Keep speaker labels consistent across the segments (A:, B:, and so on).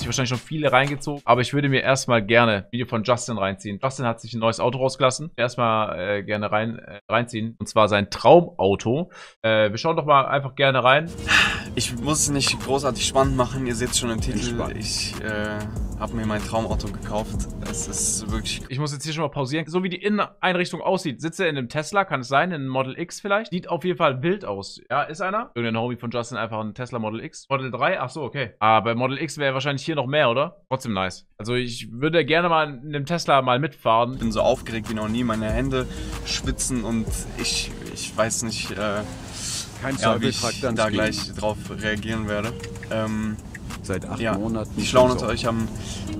A: sich wahrscheinlich schon viele reingezogen. Aber ich würde mir erstmal gerne Video von Justin reinziehen. Justin hat sich ein neues Auto rausgelassen. Erstmal äh, gerne rein, äh, reinziehen. Und zwar sein Traumauto. Äh, wir schauen doch mal einfach gerne rein.
B: Ich muss es nicht großartig spannend machen. Ihr seht schon im Titel. Ich äh, habe mir mein Traumauto gekauft. Es ist wirklich.
A: Ich muss jetzt hier schon mal pausieren. So wie die Inneneinrichtung aussieht, sitzt er in einem Tesla, kann es sein, in einem Model X vielleicht. Sieht auf jeden Fall wild aus. Ja, ist einer? Irgendein Homie von Justin einfach ein Tesla Model X. Model 3? Ach so, okay. Aber Model X wäre wahrscheinlich hier noch mehr, oder? Trotzdem nice. Also ich würde gerne mal in dem Tesla mal mitfahren.
B: Ich bin so aufgeregt wie noch nie. Meine Hände schwitzen und ich, ich weiß nicht. Äh,
C: Kein
B: ja, wie ich da gleich drauf reagieren werde. Ähm,
C: Seit acht
B: ja,
C: Monaten.
B: die Schlauen unter euch haben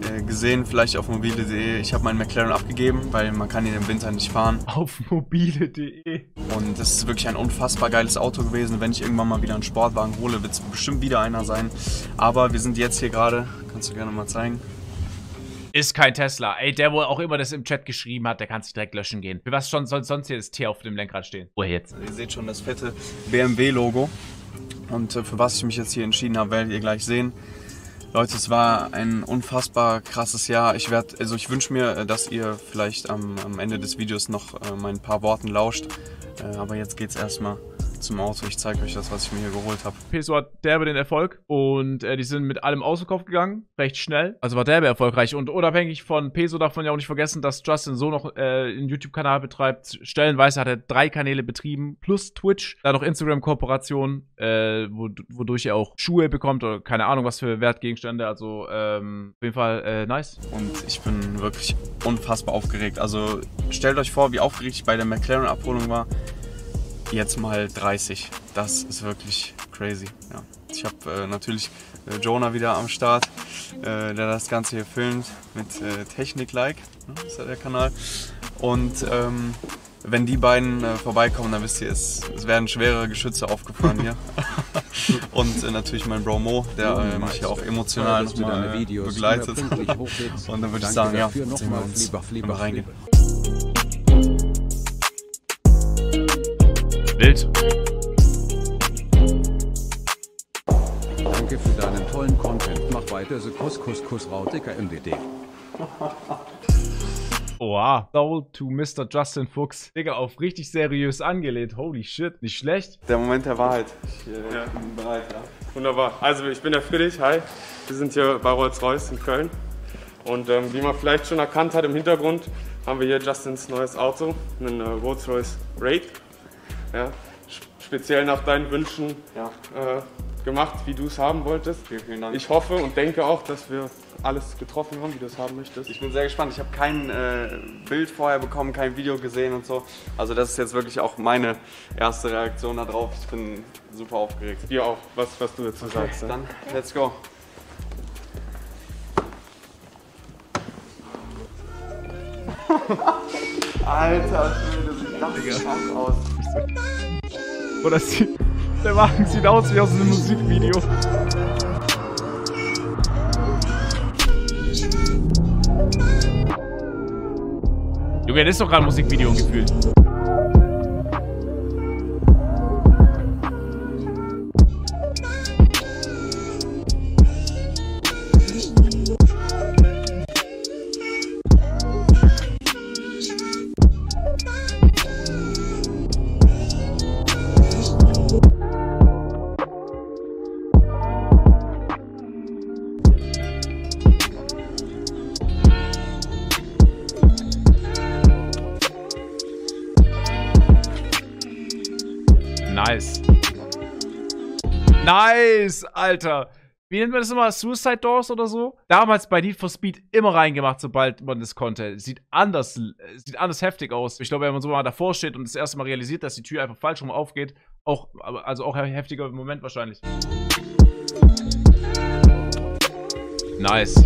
B: äh, gesehen, vielleicht auf mobile.de, ich habe meinen McLaren abgegeben, weil man kann ihn im Winter nicht fahren.
A: Auf mobile.de.
B: Und das ist wirklich ein unfassbar geiles Auto gewesen. Wenn ich irgendwann mal wieder einen Sportwagen hole, wird es bestimmt wieder einer sein. Aber wir sind jetzt hier gerade, kannst du gerne mal zeigen.
A: Ist kein Tesla. Ey, der, wo auch immer das im Chat geschrieben hat, der kann sich direkt löschen gehen. Für was schon soll sonst hier das T auf dem Lenkrad stehen? Woher jetzt?
B: Ihr seht schon das fette BMW-Logo. Und äh, für was ich mich jetzt hier entschieden habe, werdet ihr gleich sehen. Leute, es war ein unfassbar krasses Jahr. Ich werde, also ich wünsche mir, äh, dass ihr vielleicht am, am Ende des Videos noch äh, meinen paar Worten lauscht. Äh, aber jetzt geht's erstmal zum Auto. Ich zeige euch das, was ich mir hier geholt habe.
A: Peso hat derbe den Erfolg und äh, die sind mit allem ausverkauft gegangen, recht schnell. Also war derbe erfolgreich und unabhängig von Peso darf man ja auch nicht vergessen, dass Justin so noch äh, einen YouTube-Kanal betreibt. Stellenweise hat er drei Kanäle betrieben plus Twitch, dann noch Instagram-Kooperation, äh, wo, wodurch er auch Schuhe bekommt oder keine Ahnung was für Wertgegenstände. Also ähm, auf jeden Fall äh, nice.
B: Und ich bin wirklich unfassbar aufgeregt. Also stellt euch vor, wie aufgeregt ich bei der McLaren-Abholung war. Jetzt mal 30. Das ist wirklich crazy. Ja. Ich habe äh, natürlich äh, Jonah wieder am Start, äh, der das Ganze hier filmt mit äh, Technik-Like. Ne, ist ja der Kanal. Und ähm, wenn die beiden äh, vorbeikommen, dann wisst ihr, es, es werden schwere Geschütze aufgefahren hier. Und äh, natürlich mein Bro Mo, der mich hier auch emotional nochmal begleitet. Und dann würde ich sagen, ja, sehen wir
C: nochmal.
B: uns,
C: lieber,
B: reingehen.
A: Wild.
C: Danke für deinen tollen Content. Mach weiter so Kuss, Kuss, Kuss, Rautiker MDD.
A: Oha. Soul to Mr. Justin Fuchs. Digga, auf richtig seriös angelehnt. Holy shit. Nicht schlecht.
B: Der Moment der Wahrheit. Ich äh,
D: Ja.
B: bin bereit, ja.
D: Wunderbar. Also ich bin der Friedrich, hi. Wir sind hier bei Rolls-Royce in Köln. Und ähm, wie man vielleicht schon erkannt hat im Hintergrund, haben wir hier Justins neues Auto, einen äh, Rolls-Royce Raid. Ja, sp- speziell nach deinen Wünschen
B: Ja,
D: äh, gemacht, wie du es haben wolltest.
B: vielen, vielen Dank.
D: Ich hoffe und denke auch, dass wir alles getroffen haben, wie du es haben möchtest.
B: Ich bin sehr gespannt. Ich habe kein äh, Bild vorher bekommen, kein Video gesehen und so. Also das ist jetzt wirklich auch meine erste Reaktion darauf. Ich bin super aufgeregt.
D: dir auch, was, was du dazu sagst. ja.
B: Dann let's go. Alter Schwede, sieht das krank aus.
A: Oder sieht, der Wagen sieht aus wie aus einem Musikvideo. Junge, das ist doch gerade ein Musikvideo gefühlt. Nice, Alter. Wie nennt man das immer? Suicide Doors oder so? Damals bei Need for Speed immer reingemacht, sobald man das konnte. Sieht anders, äh, sieht anders heftig aus. Ich glaube, wenn man so mal davor steht und das erste Mal realisiert, dass die Tür einfach falsch rum aufgeht, auch, also auch heftiger Moment wahrscheinlich. Nice.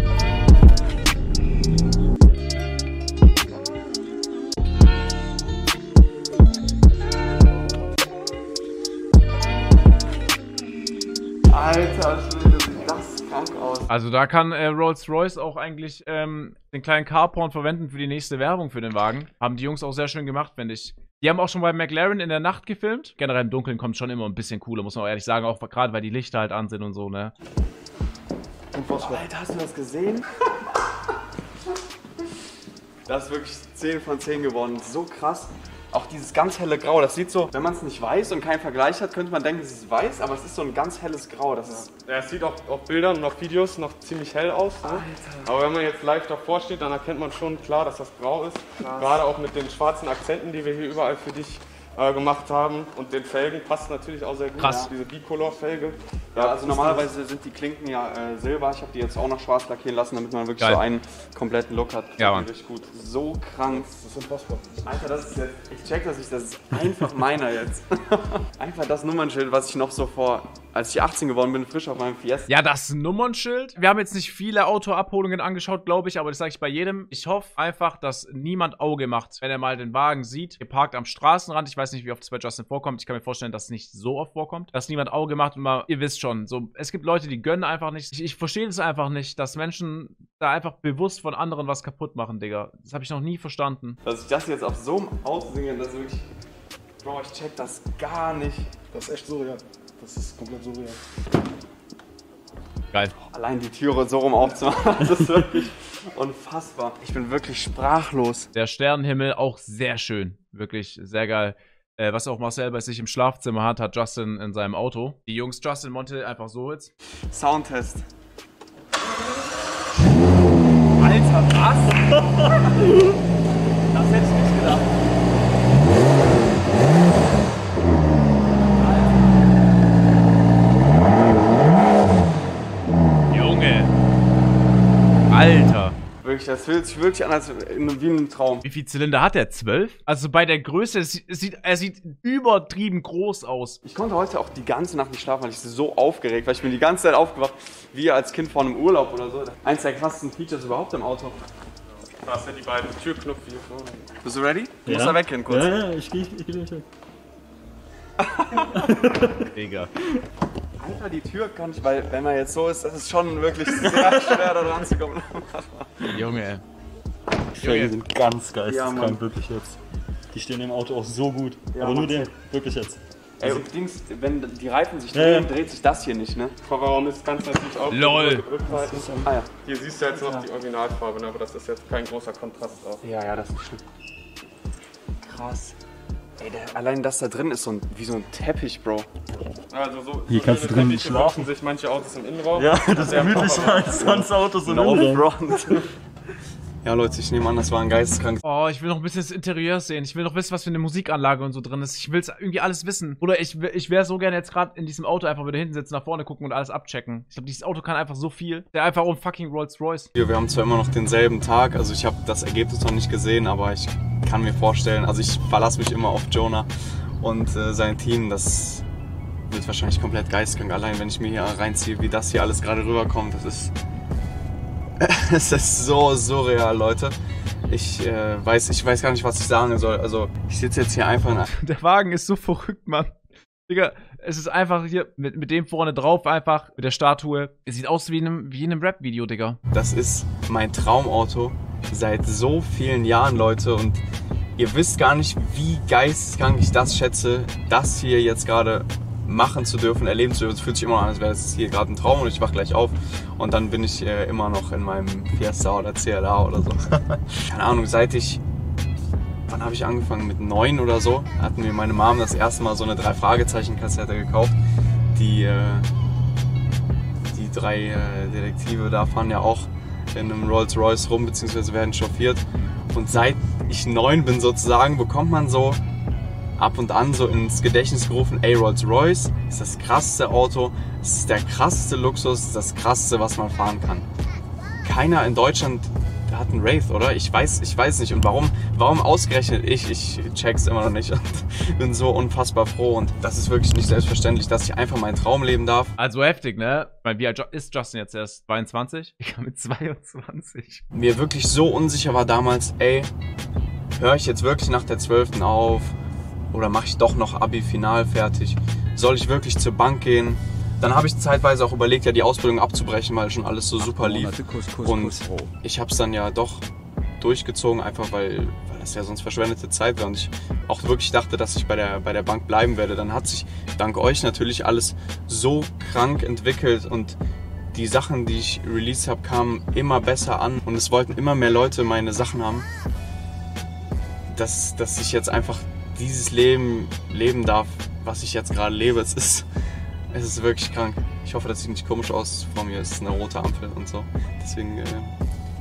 B: Alter Schwede, sieht das krank aus.
A: Also da kann äh, Rolls-Royce auch eigentlich ähm, den kleinen Carporn verwenden für die nächste Werbung für den Wagen. Haben die Jungs auch sehr schön gemacht, finde ich. Die haben auch schon bei McLaren in der Nacht gefilmt. Generell im Dunkeln kommt schon immer ein bisschen cooler, muss man auch ehrlich sagen. Auch gerade, weil die Lichter halt an sind und so, ne?
E: Unfassbar.
B: Alter, hast du das gesehen? Das ist wirklich 10 von 10 geworden. So krass. Auch dieses ganz helle Grau, das sieht so, wenn man es nicht weiß und keinen Vergleich hat, könnte man denken, es ist weiß, aber es ist so ein ganz helles Grau. Das ist
D: Ja, es sieht auch auf Bildern und auf Videos noch ziemlich hell aus. Ne? Aber wenn man jetzt live davor steht, dann erkennt man schon klar, dass das grau ist. Gerade auch mit den schwarzen Akzenten, die wir hier überall für dich äh, gemacht haben. Und den Felgen passt natürlich auch sehr gut.
A: Krass.
D: Diese Bicolor-Felge.
B: Ja, also normalerweise sind die Klinken ja äh, silber. Ich habe die jetzt auch noch schwarz lackieren lassen, damit man wirklich
A: Geil.
B: so einen kompletten Look hat.
A: Ja, Mann.
B: Richtig gut. So krank.
E: Das ist unfassbar.
B: Alter, das ist jetzt. Ich check das nicht. Das ist einfach meiner jetzt. einfach das Nummernschild, was ich noch so vor. Als ich 18 geworden bin, frisch auf meinem Fiesta.
A: Ja, das Nummernschild. Wir haben jetzt nicht viele Autoabholungen angeschaut, glaube ich, aber das sage ich bei jedem. Ich hoffe einfach, dass niemand Auge macht, wenn er mal den Wagen sieht, geparkt am Straßenrand. Ich weiß nicht, wie oft es bei Justin vorkommt. Ich kann mir vorstellen, dass es nicht so oft vorkommt, dass niemand Auge macht und mal, ihr wisst schon, so, es gibt Leute, die gönnen einfach nicht. Ich, ich verstehe das einfach nicht, dass Menschen da einfach bewusst von anderen was kaputt machen, Digga. Das habe ich noch nie verstanden.
B: Dass ich das jetzt auf so einem Auto singe, das ist wirklich. Bro, ich check das gar nicht.
E: Das ist echt surreal. Das ist komplett surreal.
A: Geil.
B: Allein die Türe so rum aufzumachen, das ist wirklich unfassbar. Ich bin wirklich sprachlos.
A: Der Sternenhimmel auch sehr schön. Wirklich sehr geil. Äh, was auch Marcel bei sich im Schlafzimmer hat, hat Justin in seinem Auto. Die Jungs Justin Monte einfach so jetzt.
B: Soundtest. Alter, was? Das hätte ich nicht gedacht.
A: Junge. Alter.
B: Wirklich, das fühlt sich wirklich an, als in, wie in einem Traum.
A: Wie viel Zylinder hat der? Zwölf? Also bei der Größe, es sieht, es sieht, er sieht übertrieben groß aus.
B: Ich konnte heute auch die ganze Nacht nicht schlafen, weil ich so aufgeregt war. Ich bin die ganze Zeit aufgewacht, wie als Kind vor einem Urlaub oder so. Eins der krassesten Features überhaupt im Auto.
D: Du hast ja die beiden Türknöpfe hier vorne.
B: Bist du ready? Du musst da weggehen kurz.
F: Ja, ja, ich gehe ich geh nicht weg.
A: Digga.
B: Alter, die Tür kann ich, weil wenn man jetzt so ist, das ist schon wirklich sehr schwer da dran zu kommen.
A: Junge.
F: Die Felgen sind ganz geisteskrank,
B: Ja,
F: wirklich jetzt. Die stehen im Auto auch so gut.
B: Ja,
F: Aber nur der, wirklich jetzt.
B: Ey, und Dings, wenn die Reifen sich drehen,
F: ja.
B: dreht sich das hier nicht, ne?
D: Vorraum ist ganz natürlich auch
A: Lol.
B: Ah ja.
D: Hier siehst du jetzt noch die Originalfarbe, ne? aber das ist jetzt kein großer Kontrast auch.
B: Ja, ja, das ist schlimm. Krass. Ey, der, allein das da drin ist so ein, wie so ein Teppich, Bro.
D: Also so,
F: Hier
D: so
F: kannst du drin schlafen.
D: sich manche Autos im Innenraum.
F: Ja, das ist gemütlicher als sonst Autos im
B: No
F: Innenraum.
B: front. Ja, Leute, ich nehme an, das war ein geisteskrank.
A: Oh, ich will noch ein bisschen das Interieur sehen. Ich will noch wissen, was für eine Musikanlage und so drin ist. Ich will es irgendwie alles wissen. Oder ich, ich wäre so gerne jetzt gerade in diesem Auto einfach wieder hinten sitzen, nach vorne gucken und alles abchecken. Ich glaube, dieses Auto kann einfach so viel. Der einfach um fucking Rolls Royce.
B: Wir haben zwar immer noch denselben Tag, also ich habe das Ergebnis noch nicht gesehen, aber ich kann mir vorstellen, also ich verlasse mich immer auf Jonah und äh, sein Team, das wird wahrscheinlich komplett geistkrank. Allein wenn ich mir hier reinziehe, wie das hier alles gerade rüberkommt, das ist, es ist so surreal, Leute. Ich äh, weiß, ich weiß gar nicht, was ich sagen soll. Also ich sitze jetzt hier einfach in
A: Der Wagen ist so verrückt, Mann. Digga, es ist einfach hier mit, mit dem vorne drauf, einfach mit der Statue. Es sieht aus wie in einem, wie in einem Rap-Video, Digga.
B: Das ist mein Traumauto seit so vielen Jahren, Leute. Und ihr wisst gar nicht, wie geisteskrank ich das schätze, das hier jetzt gerade machen zu dürfen, erleben zu dürfen. Es fühlt sich immer an, als wäre es hier gerade ein Traum und ich wach gleich auf und dann bin ich äh, immer noch in meinem Fiesta oder CLA oder so. Keine Ahnung, seit ich wann habe ich angefangen? Mit neun oder so hatten mir meine Mom das erste Mal so eine drei Fragezeichen Kassette gekauft, die äh, die drei äh, Detektive da fahren ja auch in einem Rolls Royce rum, beziehungsweise werden chauffiert. Und seit ich neun bin sozusagen, bekommt man so ab und an so ins Gedächtnis gerufen, ey, Rolls Royce ist das krasseste Auto, es ist der krasseste Luxus, das krasseste, was man fahren kann. Keiner in Deutschland hat einen Wraith, oder? Ich weiß, ich weiß nicht. Und warum, warum ausgerechnet ich? Ich check's immer noch nicht und bin so unfassbar froh. Und das ist wirklich nicht selbstverständlich, dass ich einfach meinen Traum leben darf.
A: Also heftig, ne? Weil wie alt ist Justin jetzt erst? 22? Ich kam mit 22.
B: mir wirklich so unsicher war damals, ey, höre ich jetzt wirklich nach der 12. auf oder mache ich doch noch Abi-Final fertig? Soll ich wirklich zur Bank gehen? Dann habe ich zeitweise auch überlegt, ja die Ausbildung abzubrechen, weil schon alles so super lief. Und ich habe es dann ja doch durchgezogen, einfach weil, weil das ja sonst verschwendete Zeit wäre und ich auch wirklich dachte, dass ich bei der, bei der Bank bleiben werde. Dann hat sich dank euch natürlich alles so krank entwickelt und die Sachen, die ich released habe, kamen immer besser an und es wollten immer mehr Leute meine Sachen haben. Dass, dass ich jetzt einfach dieses Leben leben darf, was ich jetzt gerade lebe. Es ist, es ist wirklich krank. Ich hoffe, das sieht nicht komisch aus. Vor mir ist eine rote Ampel und so. Deswegen, äh,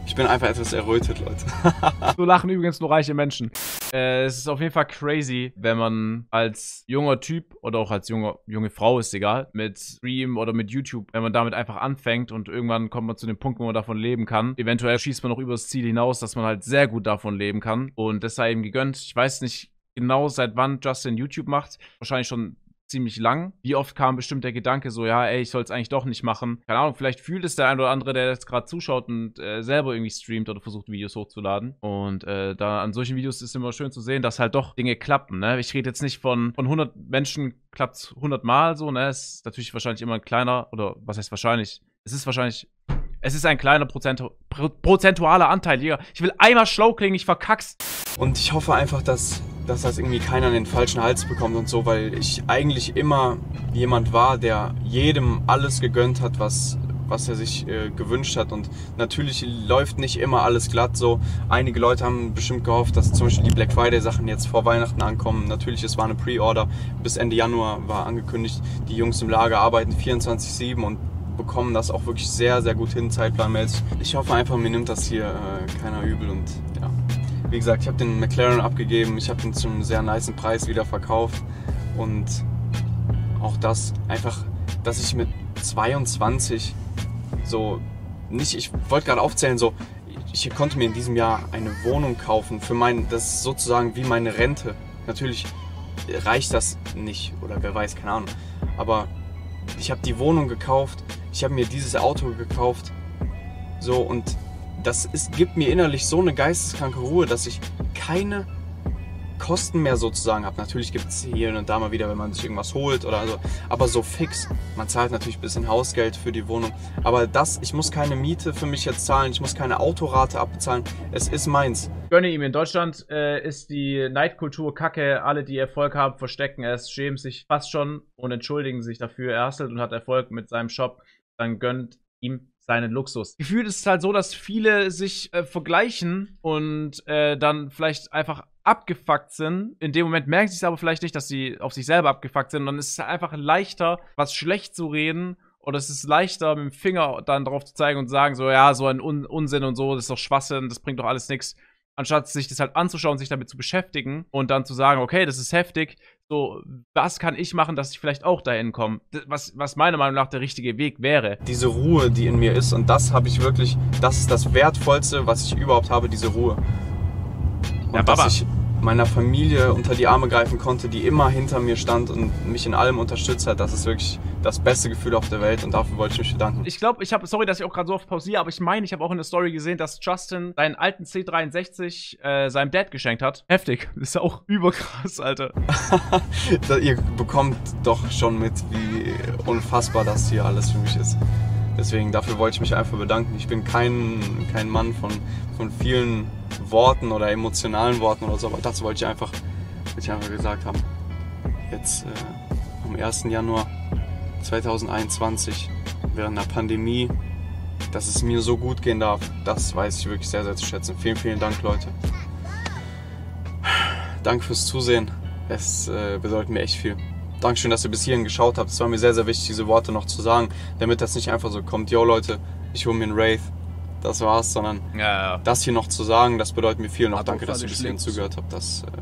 B: ich bin einfach etwas errötet, Leute.
A: So lachen übrigens nur reiche Menschen. Äh, es ist auf jeden Fall crazy, wenn man als junger Typ oder auch als junge, junge Frau, ist egal, mit Stream oder mit YouTube, wenn man damit einfach anfängt und irgendwann kommt man zu dem Punkt, wo man davon leben kann. Eventuell schießt man noch übers Ziel hinaus, dass man halt sehr gut davon leben kann. Und das sei ihm gegönnt. Ich weiß nicht genau, seit wann Justin YouTube macht. Wahrscheinlich schon ziemlich lang. Wie oft kam bestimmt der Gedanke so, ja, ey, ich soll es eigentlich doch nicht machen. Keine Ahnung, vielleicht fühlt es der ein oder andere, der jetzt gerade zuschaut und äh, selber irgendwie streamt oder versucht, Videos hochzuladen. Und äh, da an solchen Videos ist immer schön zu sehen, dass halt doch Dinge klappen, ne? Ich rede jetzt nicht von, von 100 Menschen klappt es 100 Mal so, ne? Ist natürlich wahrscheinlich immer ein kleiner, oder was heißt wahrscheinlich? Es ist wahrscheinlich es ist ein kleiner Prozentu pro prozentualer Anteil, Digga. Ich will einmal schlau klingen, ich verkack's.
B: Und ich hoffe einfach, dass, dass das irgendwie keiner an den falschen Hals bekommt und so, weil ich eigentlich immer jemand war, der jedem alles gegönnt hat, was, was er sich äh, gewünscht hat. Und natürlich läuft nicht immer alles glatt so. Einige Leute haben bestimmt gehofft, dass zum Beispiel die Black Friday Sachen jetzt vor Weihnachten ankommen. Natürlich, es war eine Pre-Order. Bis Ende Januar war angekündigt, die Jungs im Lager arbeiten 24-7 und bekommen das auch wirklich sehr, sehr gut hin, zeitplanmäßig. Ich hoffe einfach, mir nimmt das hier äh, keiner übel und. Wie gesagt, ich habe den McLaren abgegeben, ich habe ihn zu einem sehr niceen Preis wieder verkauft und auch das einfach, dass ich mit 22 so nicht, ich wollte gerade aufzählen, so ich konnte mir in diesem Jahr eine Wohnung kaufen für mein, das ist sozusagen wie meine Rente. Natürlich reicht das nicht oder wer weiß, keine Ahnung. Aber ich habe die Wohnung gekauft, ich habe mir dieses Auto gekauft. So und das ist, gibt mir innerlich so eine geisteskranke Ruhe, dass ich keine Kosten mehr sozusagen habe. Natürlich gibt es hier und da mal wieder, wenn man sich irgendwas holt oder so, aber so fix. Man zahlt natürlich ein bisschen Hausgeld für die Wohnung, aber das, ich muss keine Miete für mich jetzt zahlen, ich muss keine Autorate abbezahlen. Es ist meins.
A: Gönne ihm. In Deutschland äh, ist die Neidkultur kacke. Alle, die Erfolg haben, verstecken es, schämen sich fast schon und entschuldigen sich dafür. Er hustelt und hat Erfolg mit seinem Shop. Dann gönnt ihm seinen Luxus. Gefühlt ist es halt so, dass viele sich äh, vergleichen und äh, dann vielleicht einfach abgefuckt sind. In dem Moment merken sie es aber vielleicht nicht, dass sie auf sich selber abgefuckt sind. Und dann ist es einfach leichter, was schlecht zu reden. Oder es ist leichter, mit dem Finger dann drauf zu zeigen und zu sagen, so, ja, so ein Un Unsinn und so, das ist doch Schwachsinn, das bringt doch alles nichts. Anstatt sich das halt anzuschauen, sich damit zu beschäftigen und dann zu sagen, okay, das ist heftig, so, was kann ich machen, dass ich vielleicht auch dahin komme? Was, was meiner Meinung nach der richtige Weg wäre.
B: Diese Ruhe, die in mir ist und das habe ich wirklich, das ist das Wertvollste, was ich überhaupt habe, diese Ruhe. Und
A: Ja, Baba.
B: dass ich meiner Familie unter die Arme greifen konnte, die immer hinter mir stand und mich in allem unterstützt hat, das ist wirklich das beste Gefühl auf der Welt und dafür wollte ich mich bedanken.
A: Ich glaube, ich habe, sorry, dass ich auch gerade so oft pausiere, aber ich meine, ich habe auch in der Story gesehen, dass Justin seinen alten C63 äh, seinem Dad geschenkt hat. Heftig. Das ist ja auch überkrass, Alter.
B: Ihr bekommt doch schon mit, wie unfassbar das hier alles für mich ist. Deswegen, dafür wollte ich mich einfach bedanken. Ich bin kein, kein Mann von, von vielen Worten oder emotionalen Worten oder so, aber das wollte ich einfach, wollte ich einfach gesagt haben. Jetzt äh, am 1. Januar 2021, während der Pandemie, dass es mir so gut gehen darf, das weiß ich wirklich sehr, sehr zu schätzen. Vielen, vielen Dank, Leute. Danke fürs Zusehen. Es äh, bedeutet mir echt viel. Dankeschön, dass ihr bis hierhin geschaut habt. Es war mir sehr, sehr wichtig, diese Worte noch zu sagen, damit das nicht einfach so kommt, yo Leute, ich hole mir einen Wraith, das war's, sondern
A: Ja, ja.
B: das hier noch zu sagen, das bedeutet mir viel.
E: Hat
B: danke, dass ihr bis hierhin zugehört habt. Das, äh,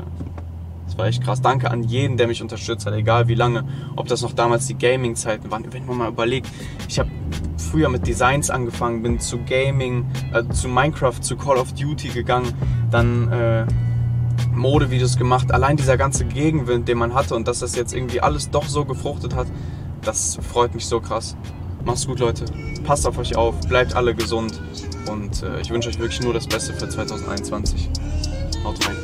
B: das war echt krass. Danke an jeden, der mich unterstützt hat, egal wie lange. Ob das noch damals die Gaming-Zeiten waren. Wenn man mal überlegt, ich habe früher mit Designs angefangen, bin zu Gaming, äh, zu Minecraft, zu Call of Duty gegangen, dann äh, Modevideos gemacht. Allein dieser ganze Gegenwind, den man hatte und dass das jetzt irgendwie alles doch so gefruchtet hat, das freut mich so krass. Macht's gut, Leute. Passt auf euch auf, bleibt alle gesund und äh, ich wünsche euch wirklich nur das Beste für 2021. Haut rein.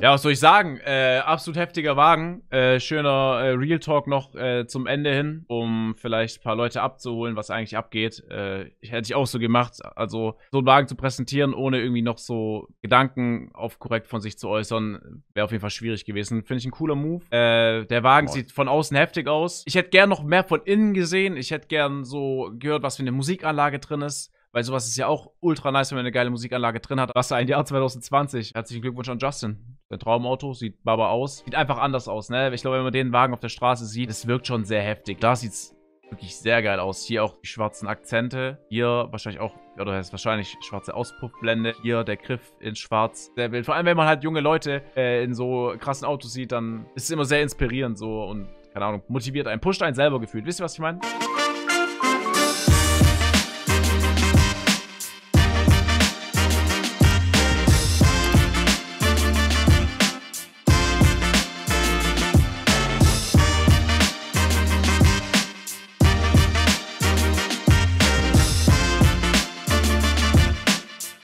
A: Ja, was soll ich sagen? Äh, absolut heftiger Wagen. Äh, schöner äh, Real Talk noch äh, zum Ende hin, um vielleicht ein paar Leute abzuholen, was eigentlich abgeht. Äh, hätte ich auch so gemacht. Also, so einen Wagen zu präsentieren, ohne irgendwie noch so Gedanken auf korrekt von sich zu äußern, wäre auf jeden Fall schwierig gewesen. Finde ich ein cooler Move. Äh, der Wagen
B: Boah.
A: sieht von außen heftig aus. Ich hätte gern noch mehr von innen gesehen. Ich hätte gern so gehört, was für eine Musikanlage drin ist. Weil sowas ist ja auch ultra nice, wenn man eine geile Musikanlage drin hat. Was ein Jahr 2020. Herzlichen Glückwunsch an Justin. Sein Traumauto sieht Baba aus. Sieht einfach anders aus, ne? Ich glaube, wenn man den Wagen auf der Straße sieht, es wirkt schon sehr heftig. Da sieht's wirklich sehr geil aus. Hier auch die schwarzen Akzente. Hier wahrscheinlich auch, oder heißt wahrscheinlich schwarze Auspuffblende. Hier der Griff in schwarz. Sehr wild. Vor allem, wenn man halt junge Leute äh, in so krassen Autos sieht, dann ist es immer sehr inspirierend so und keine Ahnung, motiviert einen, pusht einen selber gefühlt. Wisst ihr, was ich meine?